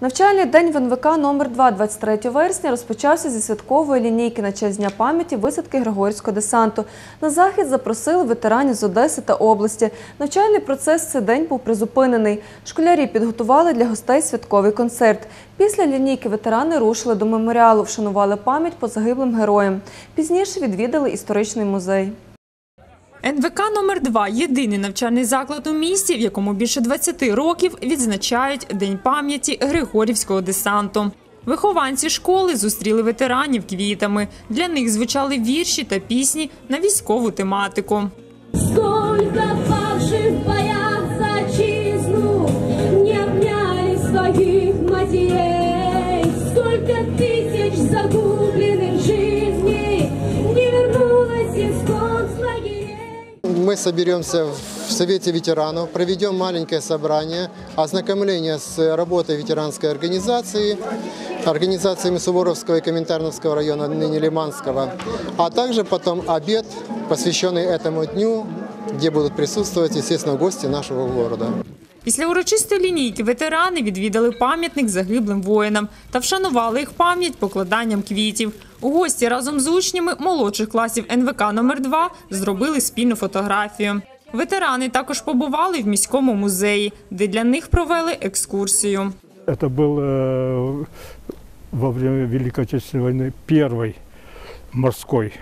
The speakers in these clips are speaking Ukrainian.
Навчальний день в НВК номер 2 23 вересня розпочався зі святкової лінійки на честь Дня пам'яті висадки Григорівського десанту. На захід запросили ветеранів з Одеси та області. Навчальний процес цей день був призупинений. Школярі підготували для гостей святковий концерт. Після лінійки ветерани рушили до меморіалу, вшанували пам'ять по загиблим героям. Пізніше відвідали історичний музей. НВК номер 2 єдиний навчальний заклад у місті, в якому більше 20 років відзначають День пам'яті Григорівського десанту. Вихованці школи зустріли ветеранів квітами. Для них звучали вірші та пісні на військову тематику. Мы соберемся в Совете ветеранов, проведем маленькое собрание, ознакомление с работой ветеранской организации, организациями Суворовского и Коминтерновского района, ныне Лиманского, а также потом обед, посвященный этому дню, где будут присутствовать, естественно, гости нашего города. Після урочистої лінійки ветерани відвідали пам'ятник загиблим воїнам та вшанували їх пам'ять покладанням квітів. У гості разом з учнями молодших класів НВК номер 2 зробили спільну фотографію. Ветерани також побували в міському музеї, де для них провели екскурсію. Это был э, во время Великой Отечественной войны первый морской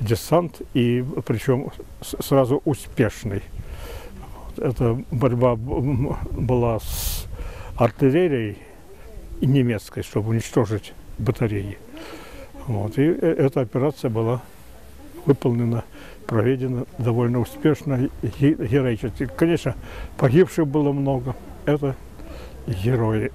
десант, и причем с- сразу успешный. Вот. Эта борьба б- м, была с артиллерией и немецкой, чтобы уничтожить батареи. Вот. И э- эта операция была выполнена, проведена довольно успешно, и ге- героически. Конечно, погибших было много. Это герої.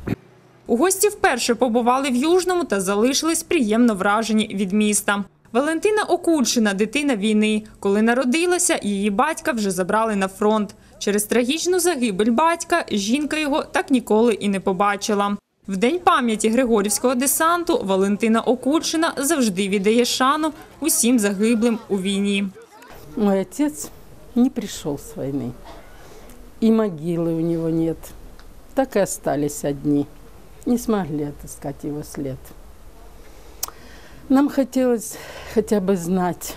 У гості вперше побували в Южному та залишились приємно вражені від міста. Валентина Окульшина – дитина війни. Коли народилася, її батька вже забрали на фронт. Через трагічну загибель батька жінка його так ніколи і не побачила. В день пам'яті Григорівського десанту Валентина Окульшина завжди віддає шану усім загиблим у війні. Мой отец не пришел с войны. И могилы у него нет. Так и остались одни. Не смогли отыскать его след. Нам хотелось хотя бы знать,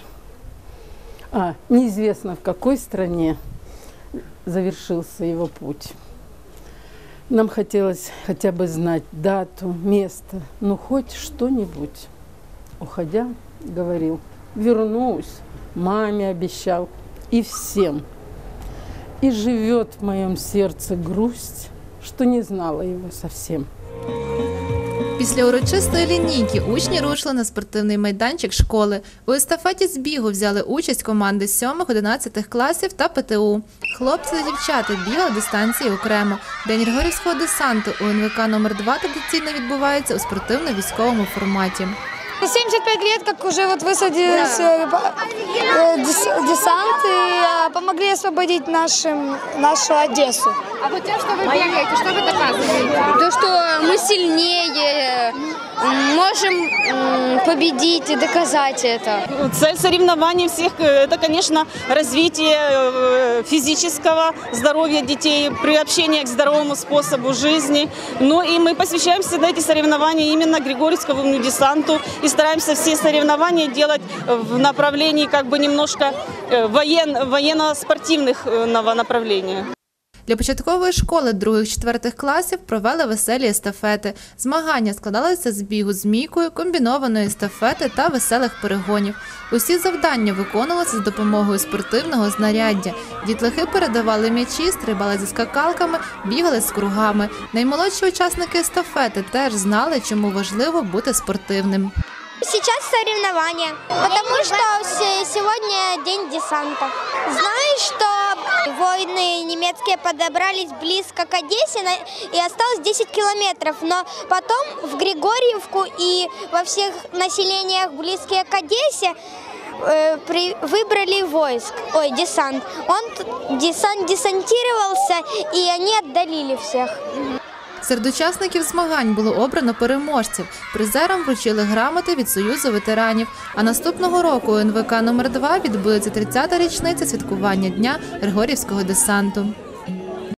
а, неизвестно в какой стране завершился его путь. Нам хотелось хотя бы знать дату, место, ну хоть что-нибудь. Уходя, говорил, вернусь, маме обещал и всем. И живет в моем сердце грусть, что не знала его совсем. Після урочистої лінійки учні рушили на спортивний майданчик школи. У естафеті з бігу взяли участь команди 7-11 класів та ПТУ. Хлопці та дівчата бігали дистанції окремо. День Григорівського десанту у НВК номер 2 традиційно відбувається у спортивно-військовому форматі. 75 лет, как уже вот высадились э, по- э, дес- десант и э, помогли освободить нашим, нашу Одессу. А вот тем, что вы бегаете, что вы доказываете? То, что мы сильнее, можем победить и доказать это. Цель соревнований всех э, – это, конечно, развитие э, физического здоровья детей, приобщение к здоровому способу жизни. Ну и мы посвящаем всегда эти соревнования именно Григорьевскому десанту и стараемся все соревнования делать в направлении как бы немножко э, воен, военно-спортивных э, ново- направления. Для початкової школи других-четвертих класів провели веселі естафети. Змагання складалися з бігу з мійкою, комбінованої естафети та веселих перегонів. Усі завдання виконувалися за допомогою спортивного знаряддя. Дітлахи передавали м'ячі, стрибали зі скакалками, бігали з кругами. Наймолодші учасники естафети теж знали, чому важливо бути спортивним. Сейчас соревнования, потому что се- сегодня день десанта. Знаю, что воины немецкие подобрались близко к Одессе и осталось 10 километров, но потом в Григорьевку и во всех населениях, близкие к Одессе, э, при- выбрали войск, ой, десант. Он десант десантировался, и они отдалили всех. Серед учасників змагань було обрано переможців. Призерам вручили грамоти від Союзу ветеранів. А наступного року у НВК номер 2 відбудеться 30-та річниця святкування дня Григорівського десанту.